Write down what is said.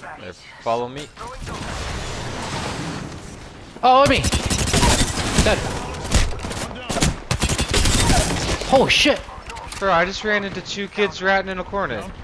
There, follow me. Oh, me! Dead. Holy shit! Bro, I just ran into two kids ratting in a corner.